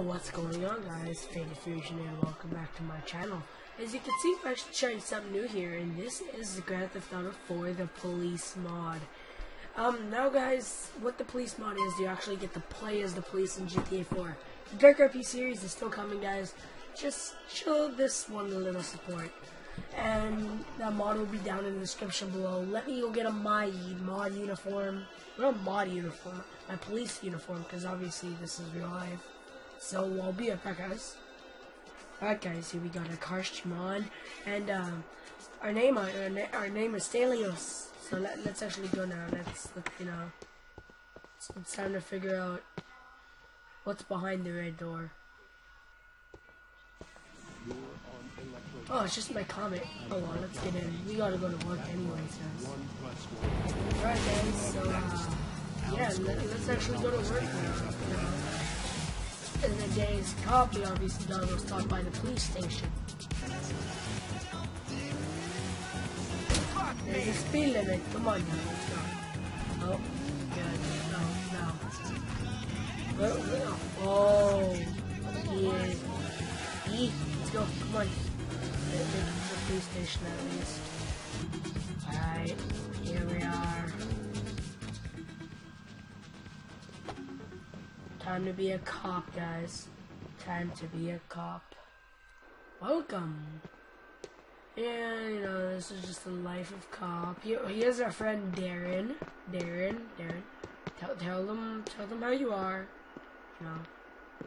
What's going on guys? Faded Fusion and welcome back to my channel. As you can see, I'm trying something new here, and this is the Grand Theft Auto 4 The Police mod. Um, now guys, what the police mod is, you actually get to play as the police in GTA 4. The Dark RP series is still coming guys, just show this one a little support. And that mod will be down in the description below. Let me go get a my mod uniform, not a mod uniform, my police uniform, because obviously this is real life. So I'll be right back, guys. Alright, guys, here we got a costume on, and um, our name our, our name is Stelios. So let, us actually go now. Let's you know, it's, it's time to figure out what's behind the red door. Oh, it's just my comment. Hold on, let's get in. We gotta go to work anyways, guys. Alright, guys, so, uh, yeah, let, us actually go to work now, in the day's copy obviously done was taught by the police station. There's a speed limit. Come on now, let's go. Oh, good. Oh, no, no. Oh, oh. yeah. E, let's go. Come on. There's the police station at least. Alright, here we are. Time to be a cop, guys. Time to be a cop. Welcome. Yeah, you know, this is just the life of cop. He here's our friend Darren. Darren, Darren. Tell, tell them, tell them how you are. You know,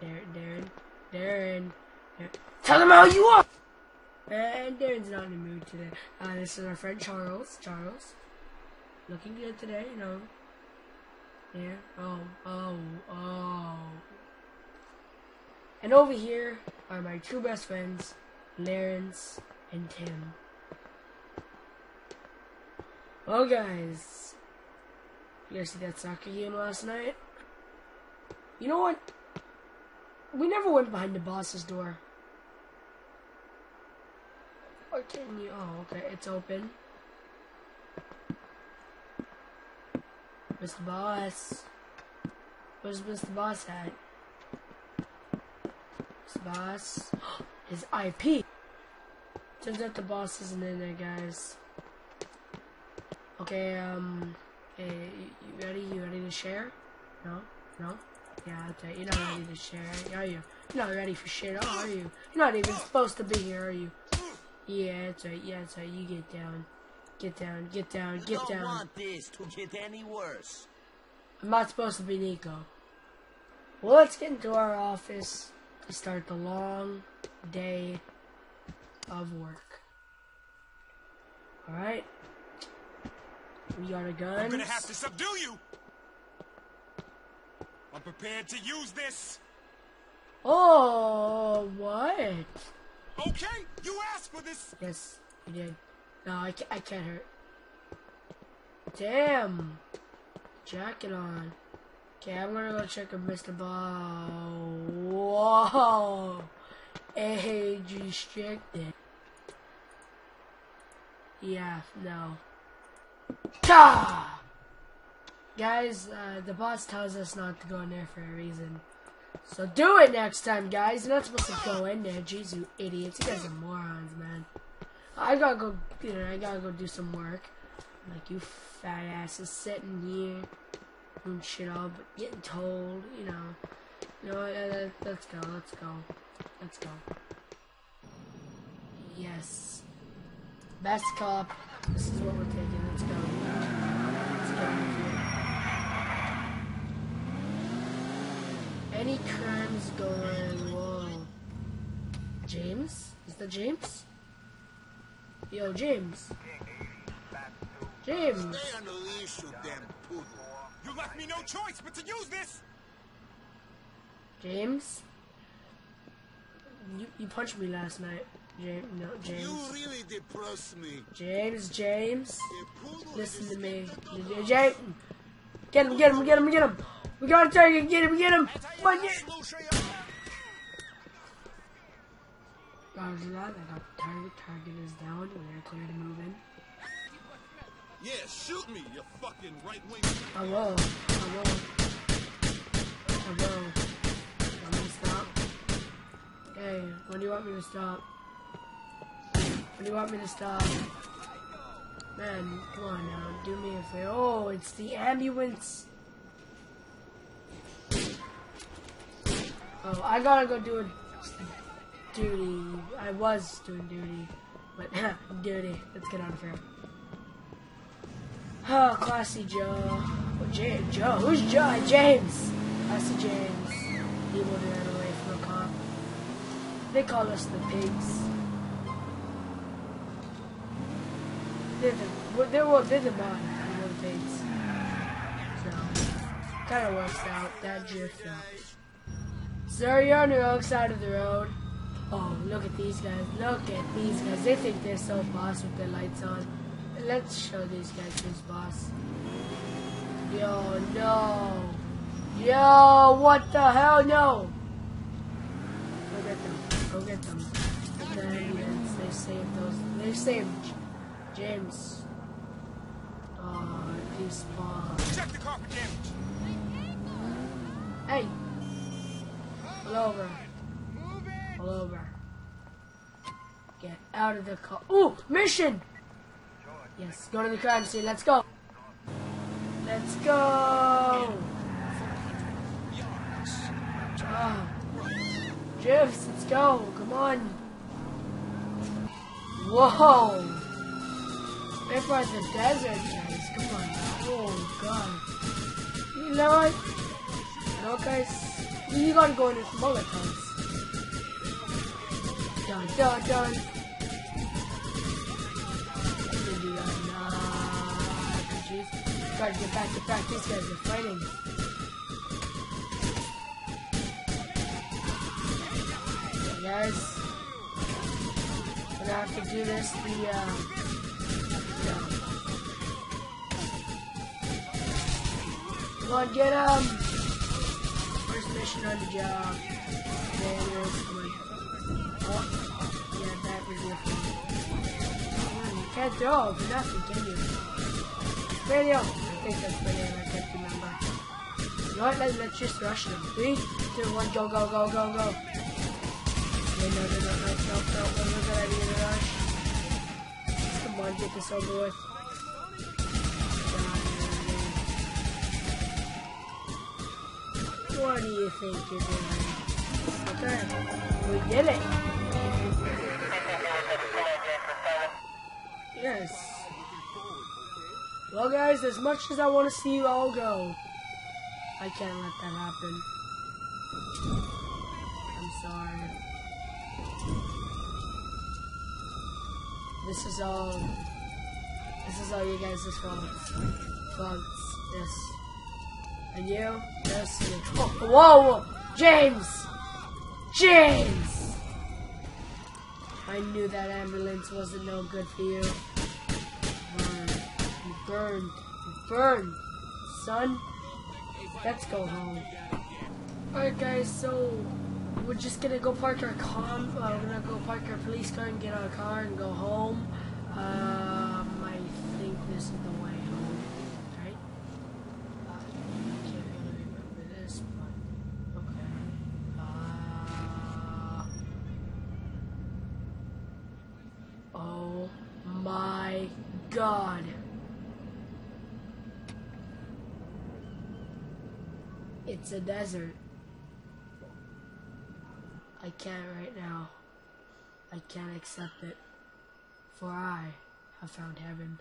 Darren, Darren, Darren. Darren. Tell them how you are! And Darren's not in the mood today. Uh, this is our friend Charles. Charles. Looking good today, you know. Yeah. Oh, oh, oh. And over here are my two best friends, Lawrence and Tim. Well, guys, you guys see that soccer game last night? You know what? We never went behind the boss's door. Or can you? Oh, okay, it's open. Mr. Boss. Where's Mr. Boss at? Mr. Boss. His IP. Turns out the boss isn't in there, guys. Okay, um, hey, you ready? You ready to share? No? No? Yeah, okay. You're not ready to share, are you? You're not ready for shit, are you? You're not even supposed to be here, are you? Yeah, it's right. Yeah, it's right. You get down. Get down, get down, get don't down. want this to get any worse. I'm not supposed to be Niko. Well, let's get into our office to start the long day of work. Alright. We got a gun. I'm gonna have to subdue you. I'm prepared to use this. Oh, what? Okay, you asked for this. Yes, you did. No, I can't, I can't hurt. Damn. Jacket on. Okay, I'm gonna go check if Mr. Ball. Whoa. Age restricted. Yeah, no. Gah! Guys, uh, the boss tells us not to go in there for a reason. So do it next time, guys. You're not supposed to go in there. Jeez, you idiots. You guys are morons. I gotta go, you know, I gotta go do some work. Like, you fat asses sitting here doing shit all but getting told, you know. You know, uh, let's go, let's go. Let's go. Yes. Best cop. This is what we're taking. Let's go. Let's go. Any crimes going? Whoa. James? Is that James? Yo, James. James. Stay on the leash, you damn poodle. You left me no choice but to use this. James. You you punched me last night. James, no, James. You really depress me. James, James. Listen to me. James. Get him, get him, get him, get him. We gotta take it, get him, get him. Come on, get Roger that. I got the target. Target is down. We're clear to move in. Yeah, shoot me, you fucking right wing. I will. I will. I will. Let me stop. Hey, when do you want me to stop? When do you want me to stop? Man, come on now, do me a favor. Oh, it's the ambulance. Oh, I gotta go do a duty. I was doing duty, but duty. Let's get out of here. Oh, classy Joe. Oh, James. Joe. Who's Joe? James. Classy James. He will ran away from a cop. They call us the pigs. They're the, they're, well, they're the and we're the pigs. So, kind of works out. That drift though. Sir, you're on the wrong side of the road. Oh, look at these guys. Look at these guys. They think they're so boss with their lights on. Let's show these guys who's boss. Yo, no. Yo, what the hell? No. Go get them. Go get them. Get the ambulance. They saved those. They saved James. Oh, despawn. Check the car for damage. Hey. Pull over. Over. Get out of the car. Ooh, mission! Yes, go to the crime scene. Let's go. Let's go. Oh. Let's go. Come on. Whoa. We're the desert, guys. Come on. Oh, God. You know what? Know guys? You gotta go in bullet times. Dun, dun, dun. Do that. Nah, jeez. Gotta get back to practice. Guys are fighting. Okay, guys. We're gonna have to do this the, uh. Come on, get him! First mission on the job. There throw for nothing, can you? Radio! I think that's radio, I can't remember. You know what, Let, let's just rush them. Three, two, one, go, go, go, go, go. No, no, no, no, no, no, no, no, no, good idea to rush. Come on, get this over with. What do you think you're doing? Okay, we did it. Yes. Well, guys, as much as I want to see you all go, I can't let that happen. I'm sorry. This is all. This is all you guys' faults. Faults. Yes. And you? Yes. Oh, whoa! James! James! I knew that ambulance wasn't no good for you. Burn. You burned. You burned. Son, let's go home. Alright guys, so we're just gonna go park our car. Uh, we're gonna go park our police car and get our car and go home. Um, I think this is the way home, right? Uh, I can't really remember this, but okay. Uh, oh my god. It's a desert. I can't right now. I can't accept it. For I have found heaven.